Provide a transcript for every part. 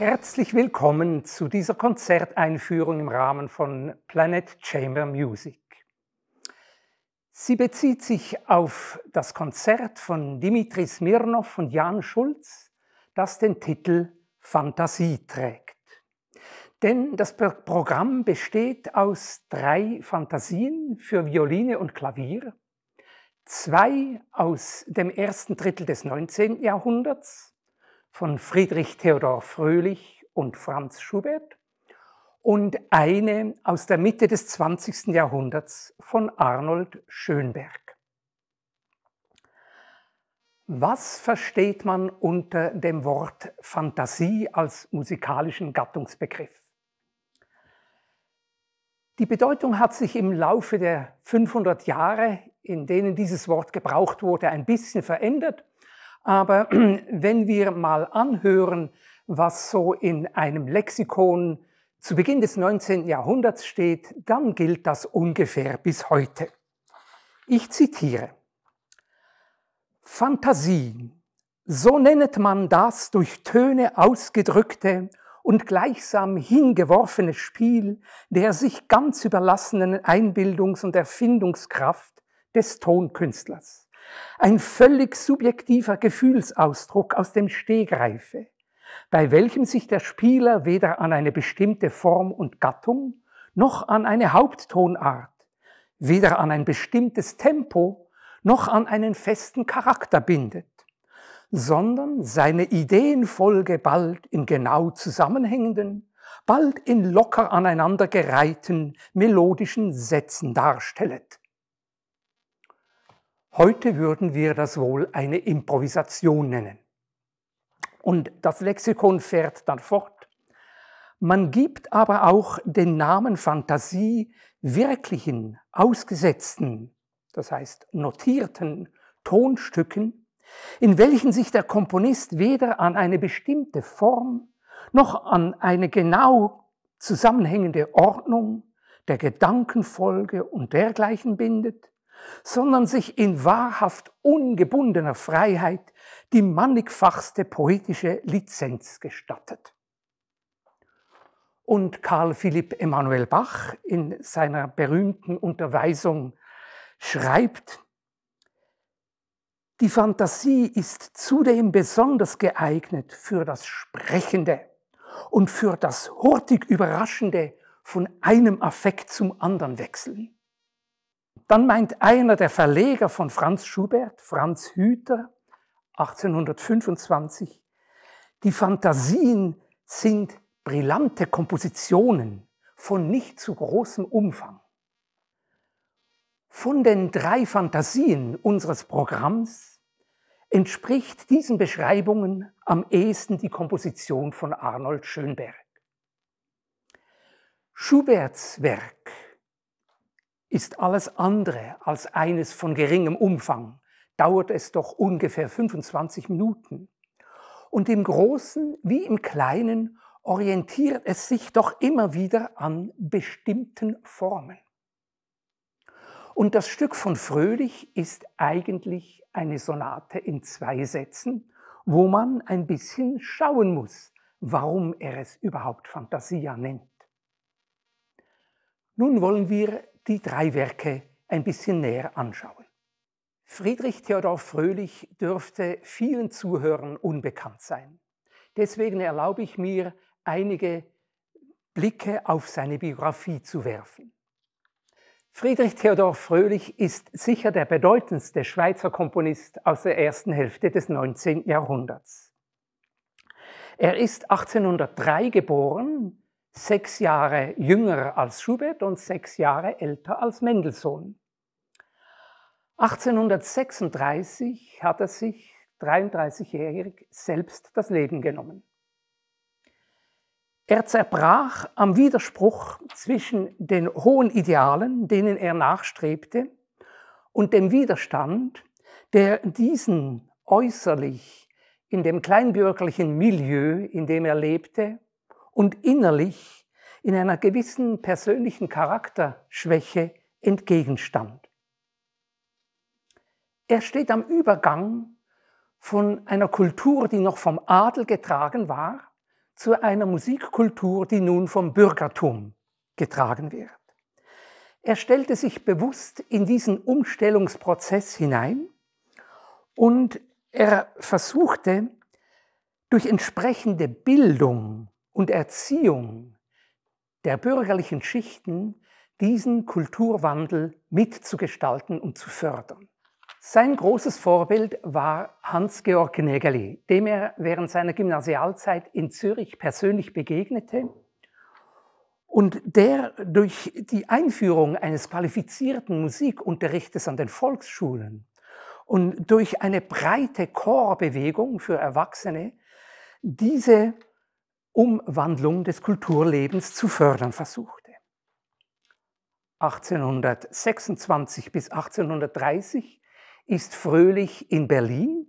Herzlich willkommen zu dieser Konzerteinführung im Rahmen von Planet Chamber Music. Sie bezieht sich auf das Konzert von Dimitri Smirnov und Jan Schulz, das den Titel Fantasie trägt. Denn das Programm besteht aus drei Fantasien für Violine und Klavier, zwei aus dem ersten Drittel des 19. Jahrhunderts von Friedrich Theodor Fröhlich und Franz Schubert und eine aus der Mitte des 20. Jahrhunderts von Arnold Schönberg. Was versteht man unter dem Wort Fantasie als musikalischen Gattungsbegriff? Die Bedeutung hat sich im Laufe der 500 Jahre, in denen dieses Wort gebraucht wurde, ein bisschen verändert. Aber wenn wir mal anhören, was so in einem Lexikon zu Beginn des 19. Jahrhunderts steht, dann gilt das ungefähr bis heute. Ich zitiere. Fantasie, so nennet man das durch Töne ausgedrückte und gleichsam hingeworfene Spiel der sich ganz überlassenen Einbildungs- und Erfindungskraft des Tonkünstlers. Ein völlig subjektiver Gefühlsausdruck aus dem Stegreife, bei welchem sich der Spieler weder an eine bestimmte Form und Gattung noch an eine Haupttonart, weder an ein bestimmtes Tempo noch an einen festen Charakter bindet sondern seine Ideenfolge bald in genau zusammenhängenden, bald in locker aneinandergereihten melodischen Sätzen darstellet. Heute würden wir das wohl eine Improvisation nennen. Und das Lexikon fährt dann fort. Man gibt aber auch den Namen Fantasie wirklichen, ausgesetzten, das heißt notierten Tonstücken in welchen sich der Komponist weder an eine bestimmte Form noch an eine genau zusammenhängende Ordnung der Gedankenfolge und dergleichen bindet, sondern sich in wahrhaft ungebundener Freiheit die mannigfachste poetische Lizenz gestattet. Und Karl Philipp Emanuel Bach in seiner berühmten Unterweisung schreibt, die Fantasie ist zudem besonders geeignet für das Sprechende und für das hurtig Überraschende von einem Affekt zum anderen wechseln. Dann meint einer der Verleger von Franz Schubert, Franz Hüter, 1825, die Fantasien sind brillante Kompositionen von nicht zu großem Umfang. Von den drei Fantasien unseres Programms entspricht diesen Beschreibungen am ehesten die Komposition von Arnold Schönberg. Schuberts Werk ist alles andere als eines von geringem Umfang, dauert es doch ungefähr 25 Minuten. Und im Großen wie im Kleinen orientiert es sich doch immer wieder an bestimmten Formen. Und das Stück von Fröhlich ist eigentlich eine Sonate in zwei Sätzen, wo man ein bisschen schauen muss, warum er es überhaupt Fantasia nennt. Nun wollen wir die drei Werke ein bisschen näher anschauen. Friedrich Theodor Fröhlich dürfte vielen Zuhörern unbekannt sein. Deswegen erlaube ich mir, einige Blicke auf seine Biografie zu werfen. Friedrich Theodor Fröhlich ist sicher der bedeutendste Schweizer Komponist aus der ersten Hälfte des 19. Jahrhunderts. Er ist 1803 geboren, sechs Jahre jünger als Schubert und sechs Jahre älter als Mendelssohn. 1836 hat er sich 33-jährig selbst das Leben genommen. Er zerbrach am Widerspruch zwischen den hohen Idealen, denen er nachstrebte, und dem Widerstand, der diesen äußerlich in dem kleinbürgerlichen Milieu, in dem er lebte, und innerlich in einer gewissen persönlichen Charakterschwäche entgegenstand. Er steht am Übergang von einer Kultur, die noch vom Adel getragen war, zu einer Musikkultur, die nun vom Bürgertum getragen wird. Er stellte sich bewusst in diesen Umstellungsprozess hinein und er versuchte durch entsprechende Bildung und Erziehung der bürgerlichen Schichten diesen Kulturwandel mitzugestalten und zu fördern. Sein großes Vorbild war Hans-Georg Nägeli, dem er während seiner Gymnasialzeit in Zürich persönlich begegnete und der durch die Einführung eines qualifizierten Musikunterrichtes an den Volksschulen und durch eine breite Chorbewegung für Erwachsene diese Umwandlung des Kulturlebens zu fördern versuchte. 1826 bis 1830 ist Fröhlich in Berlin,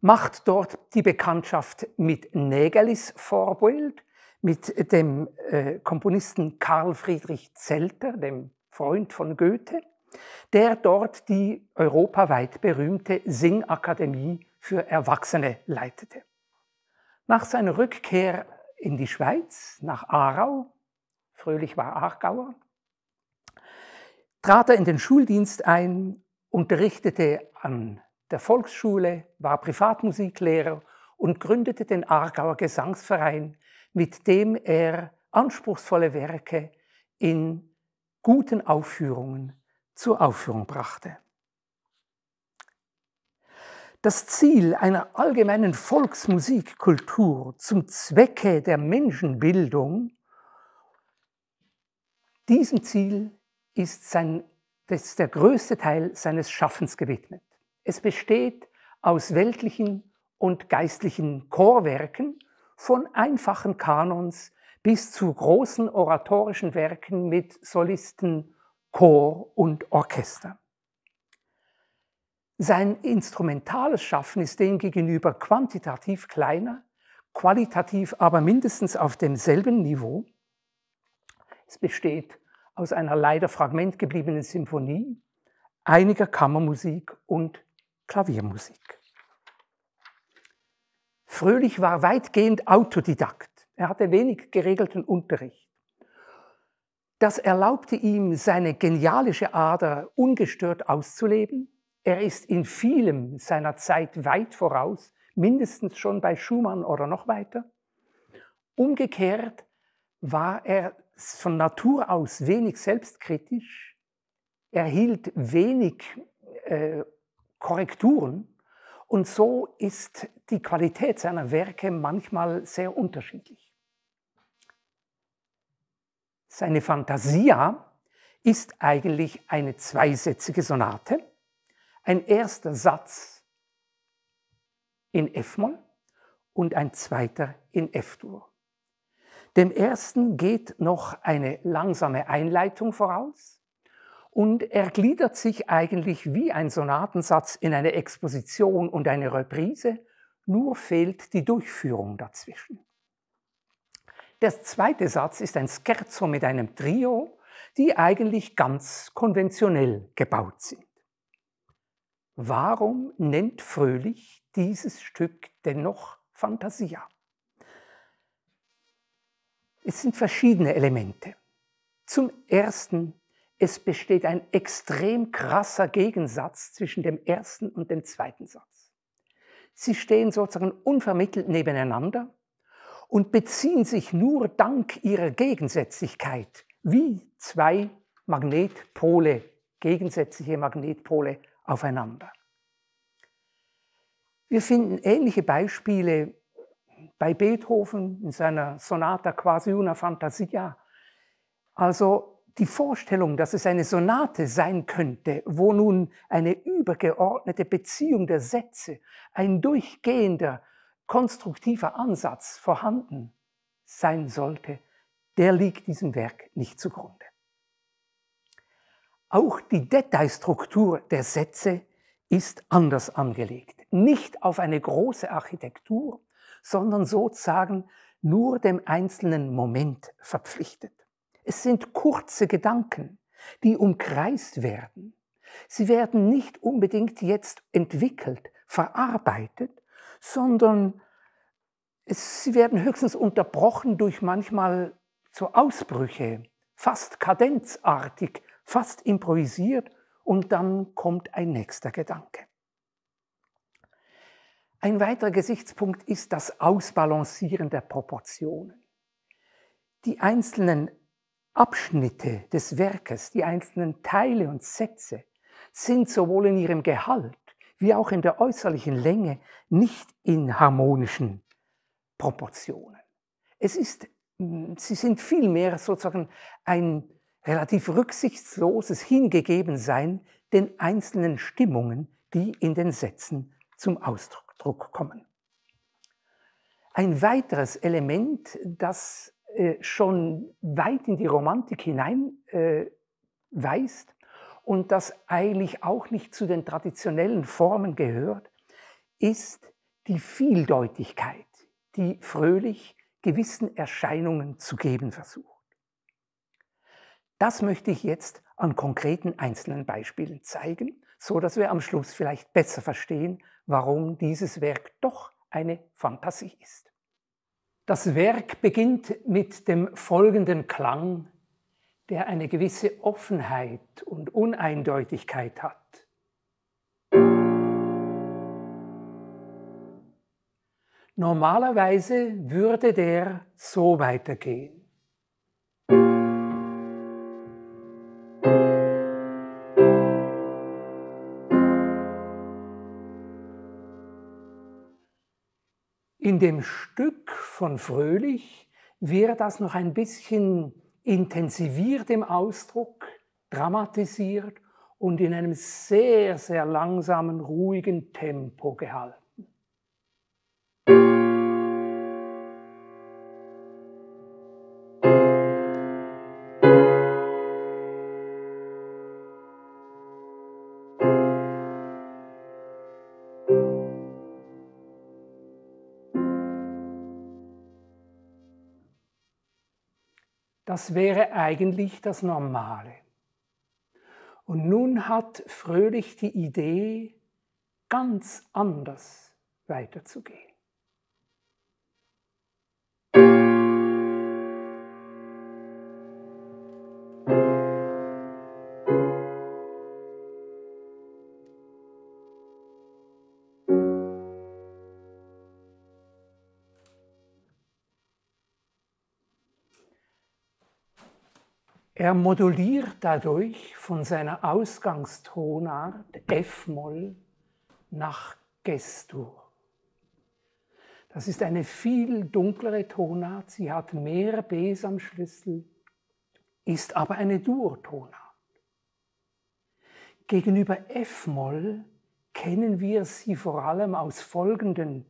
macht dort die Bekanntschaft mit Nägelis Vorbild, mit dem äh, Komponisten Karl Friedrich Zelter, dem Freund von Goethe, der dort die europaweit berühmte Singakademie für Erwachsene leitete. Nach seiner Rückkehr in die Schweiz, nach Aarau, Fröhlich war Aargauer, trat er in den Schuldienst ein, unterrichtete an der Volksschule, war Privatmusiklehrer und gründete den Aargauer Gesangsverein, mit dem er anspruchsvolle Werke in guten Aufführungen zur Aufführung brachte. Das Ziel einer allgemeinen Volksmusikkultur zum Zwecke der Menschenbildung, diesem Ziel ist, sein, ist der größte Teil seines Schaffens gewidmet. Es besteht aus weltlichen und geistlichen Chorwerken, von einfachen Kanons bis zu großen oratorischen Werken mit Solisten Chor und Orchester. Sein instrumentales Schaffen ist demgegenüber quantitativ kleiner, qualitativ aber mindestens auf demselben Niveau. Es besteht aus einer leider fragmentgebliebenen Symphonie, einiger Kammermusik und Klaviermusik. Fröhlich war weitgehend Autodidakt. Er hatte wenig geregelten Unterricht. Das erlaubte ihm, seine genialische Ader ungestört auszuleben. Er ist in vielem seiner Zeit weit voraus, mindestens schon bei Schumann oder noch weiter. Umgekehrt war er von Natur aus wenig selbstkritisch, er hielt wenig äh, Korrekturen und so ist die Qualität seiner Werke manchmal sehr unterschiedlich. Seine Fantasia ist eigentlich eine zweisätzige Sonate. Ein erster Satz in F-Moll und ein zweiter in F-Dur. Dem ersten geht noch eine langsame Einleitung voraus und er gliedert sich eigentlich wie ein Sonatensatz in eine Exposition und eine Reprise, nur fehlt die Durchführung dazwischen. Der zweite Satz ist ein Scherzo mit einem Trio, die eigentlich ganz konventionell gebaut sind. Warum nennt Fröhlich dieses Stück dennoch Fantasia? Es sind verschiedene Elemente. Zum Ersten, es besteht ein extrem krasser Gegensatz zwischen dem ersten und dem zweiten Satz. Sie stehen sozusagen unvermittelt nebeneinander und beziehen sich nur dank ihrer Gegensätzlichkeit wie zwei Magnetpole, gegensätzliche Magnetpole aufeinander. Wir finden ähnliche Beispiele bei Beethoven in seiner Sonata Quasi una Fantasia. Also die Vorstellung, dass es eine Sonate sein könnte, wo nun eine übergeordnete Beziehung der Sätze, ein durchgehender konstruktiver Ansatz vorhanden sein sollte, der liegt diesem Werk nicht zugrunde. Auch die Detailstruktur der Sätze ist anders angelegt. Nicht auf eine große Architektur, sondern sozusagen nur dem einzelnen Moment verpflichtet. Es sind kurze Gedanken, die umkreist werden. Sie werden nicht unbedingt jetzt entwickelt, verarbeitet, sondern sie werden höchstens unterbrochen durch manchmal so Ausbrüche, fast kadenzartig, fast improvisiert und dann kommt ein nächster Gedanke. Ein weiterer Gesichtspunkt ist das Ausbalancieren der Proportionen. Die einzelnen Abschnitte des Werkes, die einzelnen Teile und Sätze sind sowohl in ihrem Gehalt wie auch in der äußerlichen Länge nicht in harmonischen Proportionen. Es ist, sie sind vielmehr sozusagen ein relativ rücksichtsloses Hingegebensein den einzelnen Stimmungen, die in den Sätzen zum Ausdruck kommen. Ein weiteres Element, das äh, schon weit in die Romantik hinein äh, weist und das eigentlich auch nicht zu den traditionellen Formen gehört, ist die Vieldeutigkeit, die fröhlich gewissen Erscheinungen zu geben versucht. Das möchte ich jetzt an konkreten einzelnen Beispielen zeigen, so dass wir am Schluss vielleicht besser verstehen, warum dieses Werk doch eine Fantasie ist. Das Werk beginnt mit dem folgenden Klang, der eine gewisse Offenheit und Uneindeutigkeit hat. Normalerweise würde der so weitergehen. In dem Stück von Fröhlich wird das noch ein bisschen intensiviert im Ausdruck, dramatisiert und in einem sehr, sehr langsamen, ruhigen Tempo gehalten. Das wäre eigentlich das Normale. Und nun hat Fröhlich die Idee, ganz anders weiterzugehen. Er moduliert dadurch von seiner Ausgangstonart F-Moll nach Gestur. Das ist eine viel dunklere Tonart, sie hat mehr Bs am Schlüssel, ist aber eine Dur-Tonart. Gegenüber F-Moll kennen wir sie vor allem aus folgenden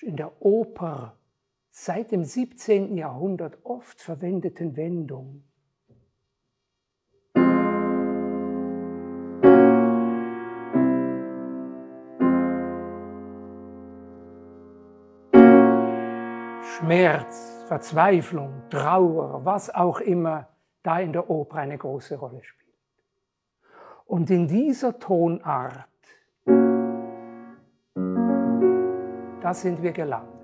in der Oper seit dem 17. Jahrhundert oft verwendeten Wendungen. Schmerz, Verzweiflung, Trauer, was auch immer da in der Oper eine große Rolle spielt. Und in dieser Tonart, da sind wir gelandet.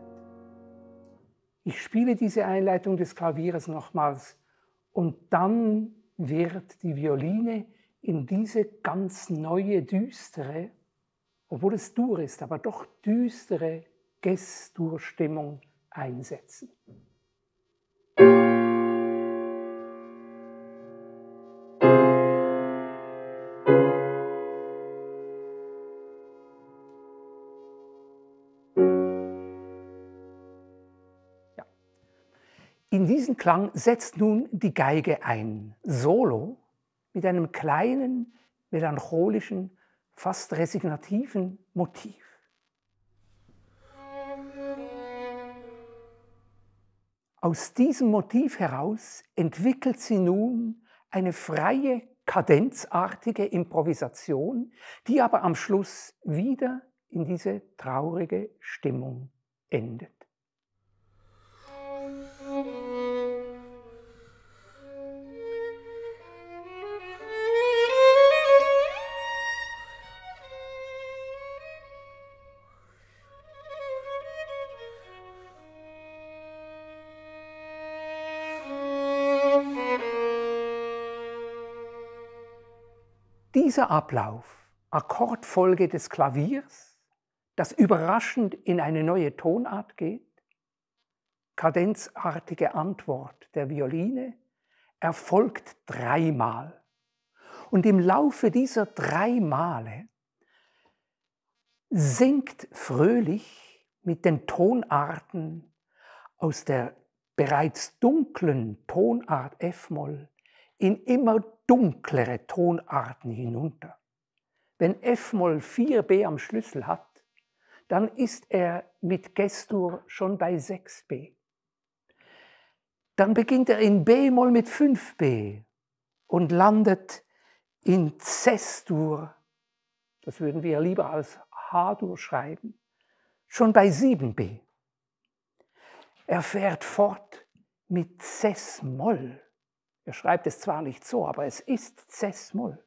Ich spiele diese Einleitung des Klavieres nochmals und dann wird die Violine in diese ganz neue, düstere, obwohl es dur ist, aber doch düstere Gesturstimmung einsetzen. In diesen Klang setzt nun die Geige ein, solo, mit einem kleinen, melancholischen, fast resignativen Motiv. Aus diesem Motiv heraus entwickelt sie nun eine freie, kadenzartige Improvisation, die aber am Schluss wieder in diese traurige Stimmung endet. Dieser Ablauf, Akkordfolge des Klaviers, das überraschend in eine neue Tonart geht, kadenzartige Antwort der Violine, erfolgt dreimal. Und im Laufe dieser drei Male singt fröhlich mit den Tonarten aus der bereits dunklen Tonart F-Moll in immer dunklere Tonarten hinunter. Wenn F-Moll 4b am Schlüssel hat, dann ist er mit Gestur schon bei 6b. Dann beginnt er in B-Moll mit 5b und landet in C-Dur, das würden wir lieber als H-Dur schreiben, schon bei 7b. Er fährt fort mit Ces-Moll. Er schreibt es zwar nicht so, aber es ist Ces-Moll.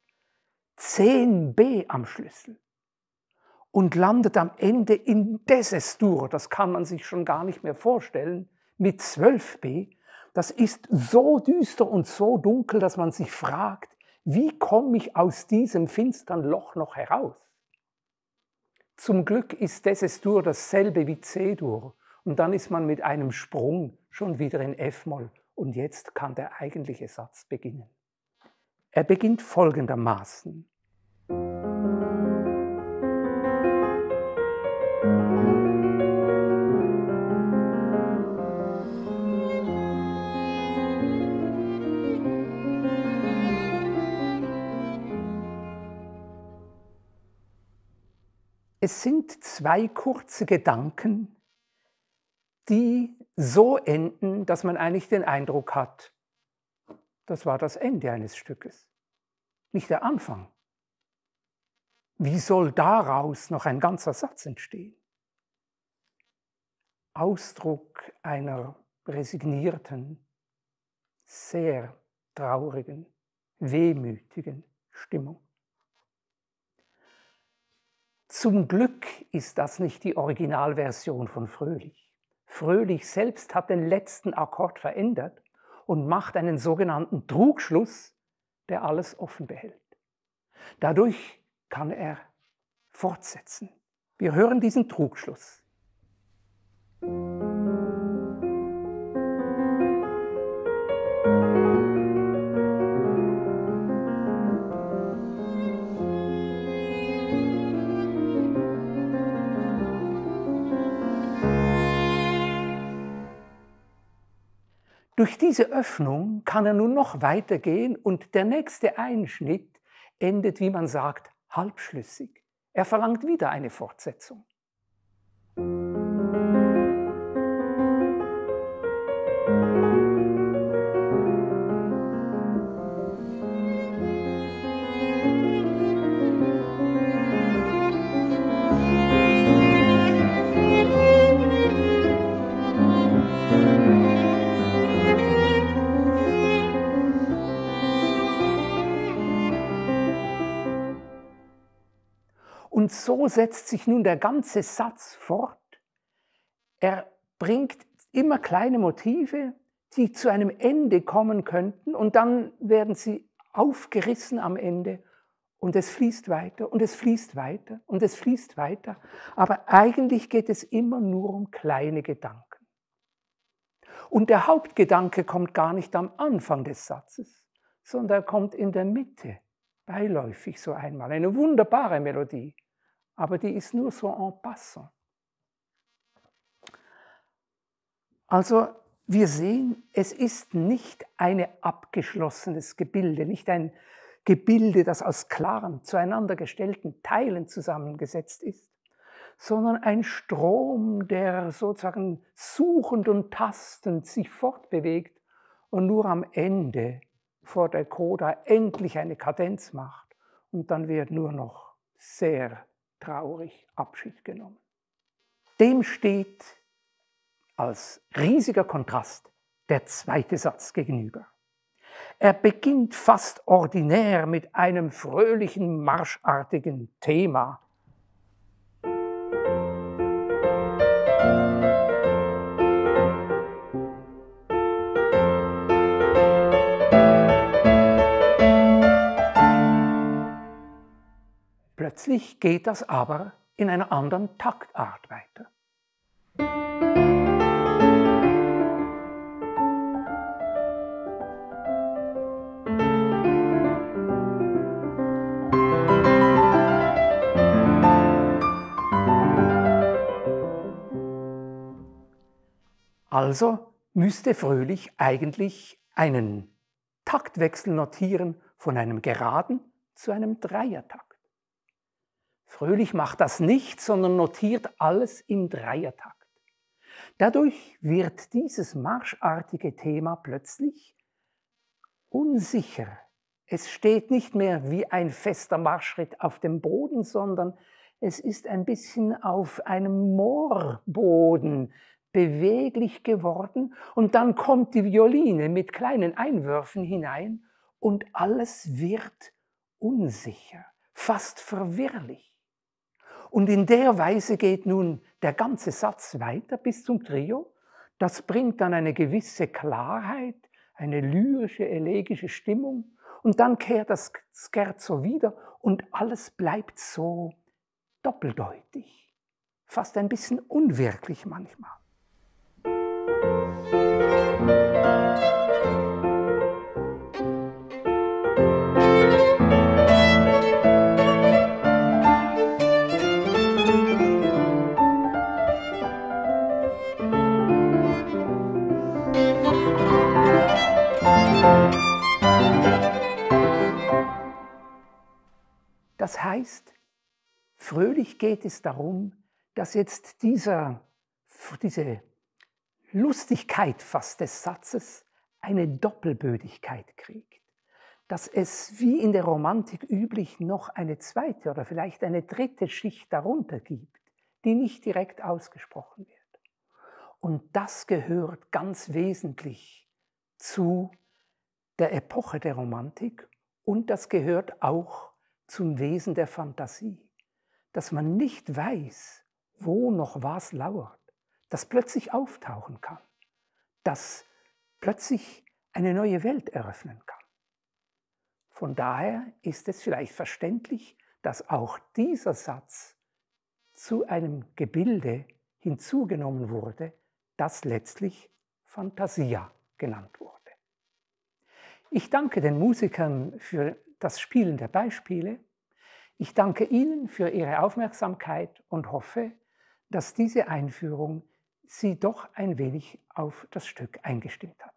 10b am Schlüssel. Und landet am Ende in Desestur. Das kann man sich schon gar nicht mehr vorstellen. Mit 12b. Das ist so düster und so dunkel, dass man sich fragt, wie komme ich aus diesem finstern Loch noch heraus? Zum Glück ist Desestur dasselbe wie C-Dur und dann ist man mit einem Sprung schon wieder in F-Moll und jetzt kann der eigentliche Satz beginnen. Er beginnt folgendermaßen. Es sind zwei kurze Gedanken, die so enden, dass man eigentlich den Eindruck hat, das war das Ende eines Stückes, nicht der Anfang. Wie soll daraus noch ein ganzer Satz entstehen? Ausdruck einer resignierten, sehr traurigen, wehmütigen Stimmung. Zum Glück ist das nicht die Originalversion von Fröhlich. Fröhlich selbst hat den letzten Akkord verändert und macht einen sogenannten Trugschluss, der alles offen behält. Dadurch kann er fortsetzen. Wir hören diesen Trugschluss. Durch diese Öffnung kann er nun noch weitergehen und der nächste Einschnitt endet, wie man sagt, halbschlüssig. Er verlangt wieder eine Fortsetzung. Und so setzt sich nun der ganze Satz fort. Er bringt immer kleine Motive, die zu einem Ende kommen könnten und dann werden sie aufgerissen am Ende und es fließt weiter und es fließt weiter und es fließt weiter. Aber eigentlich geht es immer nur um kleine Gedanken. Und der Hauptgedanke kommt gar nicht am Anfang des Satzes, sondern er kommt in der Mitte, beiläufig so einmal. Eine wunderbare Melodie aber die ist nur so en passant. Also wir sehen, es ist nicht ein abgeschlossenes Gebilde, nicht ein Gebilde, das aus klaren, zueinander gestellten Teilen zusammengesetzt ist, sondern ein Strom, der sozusagen suchend und tastend sich fortbewegt und nur am Ende vor der Coda endlich eine Kadenz macht und dann wird nur noch sehr traurig Abschied genommen. Dem steht als riesiger Kontrast der zweite Satz gegenüber. Er beginnt fast ordinär mit einem fröhlichen, marschartigen Thema, Plötzlich geht das aber in einer anderen Taktart weiter. Also müsste Fröhlich eigentlich einen Taktwechsel notieren von einem geraden zu einem Dreiertakt. Fröhlich macht das nicht, sondern notiert alles im Dreiertakt. Dadurch wird dieses marschartige Thema plötzlich unsicher. Es steht nicht mehr wie ein fester Marschschritt auf dem Boden, sondern es ist ein bisschen auf einem Moorboden, beweglich geworden und dann kommt die Violine mit kleinen Einwürfen hinein und alles wird unsicher, fast verwirrlich. Und in der Weise geht nun der ganze Satz weiter bis zum Trio. Das bringt dann eine gewisse Klarheit, eine lyrische, elegische Stimmung. Und dann kehrt das Scherzo wieder und alles bleibt so doppeldeutig, fast ein bisschen unwirklich manchmal. Das heißt, fröhlich geht es darum, dass jetzt dieser, diese Lustigkeit fast des Satzes eine Doppelbödigkeit kriegt. Dass es wie in der Romantik üblich noch eine zweite oder vielleicht eine dritte Schicht darunter gibt, die nicht direkt ausgesprochen wird. Und das gehört ganz wesentlich zu der Epoche der Romantik und das gehört auch zum Wesen der Fantasie, dass man nicht weiß, wo noch was lauert das plötzlich auftauchen kann, das plötzlich eine neue Welt eröffnen kann. Von daher ist es vielleicht verständlich, dass auch dieser Satz zu einem Gebilde hinzugenommen wurde, das letztlich Fantasia genannt wurde. Ich danke den Musikern für das Spielen der Beispiele. Ich danke Ihnen für Ihre Aufmerksamkeit und hoffe, dass diese Einführung sie doch ein wenig auf das Stück eingestimmt hat.